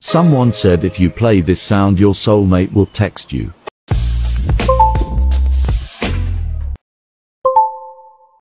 Someone said if you play this sound your soulmate will text you.